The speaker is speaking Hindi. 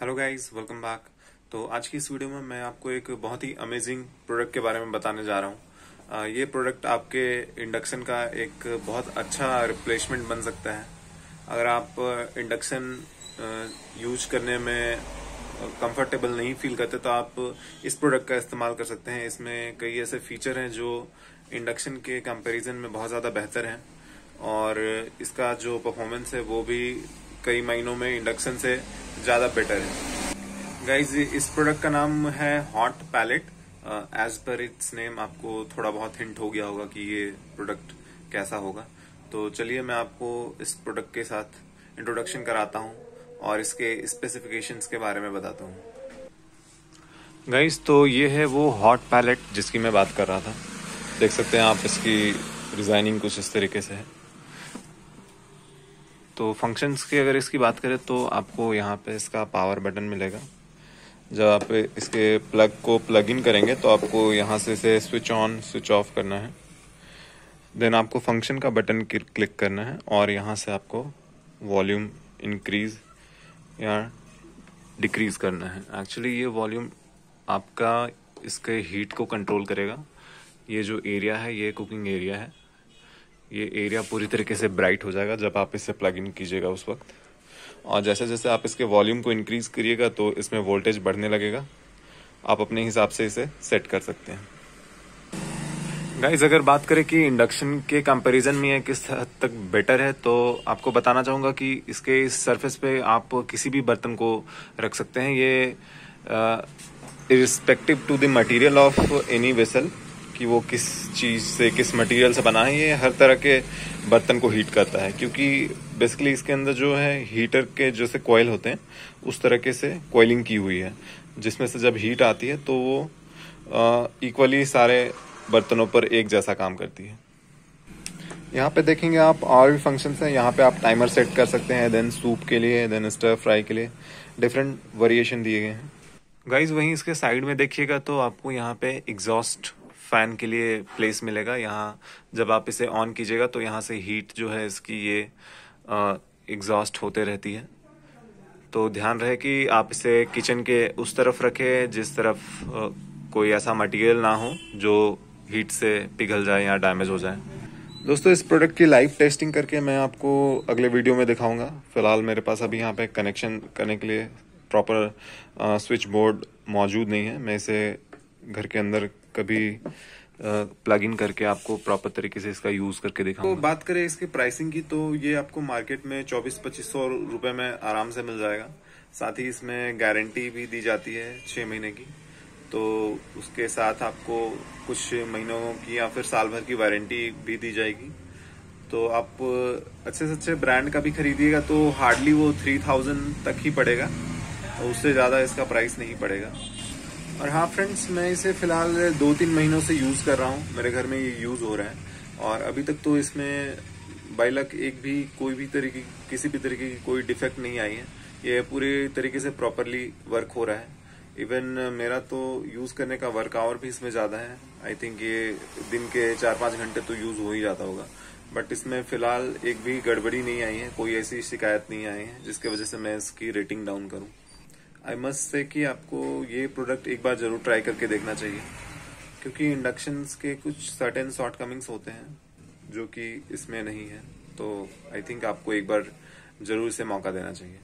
हेलो गाइस वेलकम बैक तो आज की इस वीडियो में मैं आपको एक बहुत ही अमेजिंग प्रोडक्ट के बारे में बताने जा रहा हूँ। ये प्रोडक्ट आपके इंडक्शन का एक बहुत अच्छा रिप्लेसमेंट बन सकता है। अगर आप इंडक्शन यूज़ करने में कंफर्टेबल नहीं फील करते तो आप इस प्रोडक्ट का इस्तेमाल कर सकते हैं। इसमें कई ऐसे फीचर हैं जो इंडक्शन के कंपैरिजन में बहुत ज़्यादा बेहतर हैं। और इसका जो परफॉर्मेंस है वो भी कई महीनों में इंडक्शन से ज़्यादा बेटर है। गाइज़ इस प्रोडक्ट का नाम है hot palette as per its name आपको थोड़ा बहुत हिंट हो गया होगा कि ये प्रोडक्ट कैसा होगा। तो चलिए मैं आपको इस प्रोडक्ट के साथ इंट्रोडक्शन कराता हूँ और इसके स्पेसिफिकेशंस के बारे में बताता हूँ। गाइज़ तो ये है वो हॉट पैलेट जिसकी मैं बात कर रहा था। देख सकते हैं आप इसकी डिज़ाइनिंग कुछ इस तरीके से है। तो फ़ंक्शंस की अगर इसकी बात करें तो आपको यहाँ पे इसका पावर बटन मिलेगा। जब आप इसके प्लग को प्लग इन करेंगे तो आपको यहाँ से इसे स्विच ऑन स्विच ऑफ़ करना है। देन आपको फ़ंक्शन का बटन क्लिक करना है और यहाँ से आपको वॉल्यूम इंक्रीज या डिक्रीज करना है। एक्चुअली ये वॉल्यूम आपका इसके हीट को कंट्रोल करेगा। ये जो एरिया है, ये कुकिंग एरिया है। ये एरिया पूरी तरीके से ब्राइट हो जाएगा जब आप इसे प्लग इन कीजिएगा उस वक्त। और जैसे जैसे आप इसके वॉल्यूम को इंक्रीज करिएगा तो इसमें वोल्टेज बढ़ने लगेगा। आप अपने हिसाब से इसे सेट कर सकते हैं। गाइज़ अगर बात करें कि इंडक्शन के कंपैरिजन में ये किस हद तक बेटर है तो आपको बताना चाहूँगा कि इसके इस सरफेस पे आप किसी भी बर्तन को रख सकते हैं। ये respective to the material of any vessel कि वो किस चीज़ से, किस मटेरियल से बना है, ये हर तरह के बर्तन को हीट करता है। क्योंकि बेसिकली इसके अंदर जो है हीटर के जैसे कोयल होते हैं, उस तरीके से कोयलिंग की हुई है। जिसमें से जब हीट आती है तो वो इक्वली सारे बर्तनों पर एक जैसा काम करती है। यहाँ पे देखेंगे आप और भी फ़ंक्शन हैं। यहाँ पे आप टाइमर सेट कर सकते हैं देन सूप के लिए देन स्टर फ्राई के लिए। डिफरेंट वेरिएशन दिए गए हैं। गाइज़ वहीं इसके साइड में देखिएगा तो आपको यहाँ पे एग्जॉस्ट फ़ैन के लिए प्लेस मिलेगा। यहाँ जब आप इसे ऑन कीजिएगा तो यहाँ से हीट जो है इसकी ये एग्जॉस्ट होते रहती है। तो ध्यान रहे कि आप इसे किचन के उस तरफ़ रखें जिस तरफ़ आ, कोई ऐसा मटेरियल ना हो जो हीट से पिघल जाए या डैमेज हो जाए। दोस्तों इस प्रोडक्ट की लाइव टेस्टिंग करके मैं आपको अगले वीडियो में दिखाऊँगा। फ़िलहाल मेरे पास अभी यहाँ पे कनेक्शन करने के लिए प्रॉपर स्विच बोर्ड मौजूद नहीं है। मैं इसे घर के अंदर कभी प्लग इन करके आपको प्रॉपर तरीके से इसका यूज़ करके दिखाऊँगा। तो बात करें इसकी प्राइसिंग की तो ये आपको मार्केट में चौबीस पच्चीस सौ रुपए में आराम से मिल जाएगा। साथ ही इसमें गारंटी भी दी जाती है छह महीने की। तो उसके साथ आपको कुछ महीनों की या फिर साल भर की वारंटी भी दी जाएगी। तो आप अच्छे से अच्छे ब्रांड का भी खरीदिएगा तो हार्डली वो थ्री थाउज़ेंड तक ही पड़ेगा। उससे ज़्यादा इसका प्राइस नहीं पड़ेगा। और हाँ फ्रेंड्स मैं इसे फ़िलहाल दो तीन महीनों से यूज़ कर रहा हूँ। मेरे घर में ये यूज़ हो रहा है। और अभी तक तो इसमें बाइलक एक भी कोई भी तरीके, किसी भी तरीके की कोई डिफेक्ट नहीं आई है। ये पूरे तरीके से प्रॉपरली वर्क हो रहा है। इवन मेरा तो यूज़ करने का वर्क आवर भी इसमें ज़्यादा है। आई थिंक ये दिन के चार पाँच घंटे तो यूज़ हो ही जाता होगा। बट इसमें फ़िलहाल एक भी गड़बड़ी नहीं आई है। कोई ऐसी शिकायत नहीं आई है, जिसकी वजह से मैं इसकी रेटिंग डाउन करूँ। आई मस्ट से कि आपको ये प्रोडक्ट एक बार ज़रूर ट्राई करके देखना चाहिए। क्योंकि इंडक्शन के कुछ सर्टेन शॉर्ट कमिंग्स होते हैं, जो कि इसमें नहीं है। तो आई थिंक आपको एक बार ज़रूर इसे मौका देना चाहिए।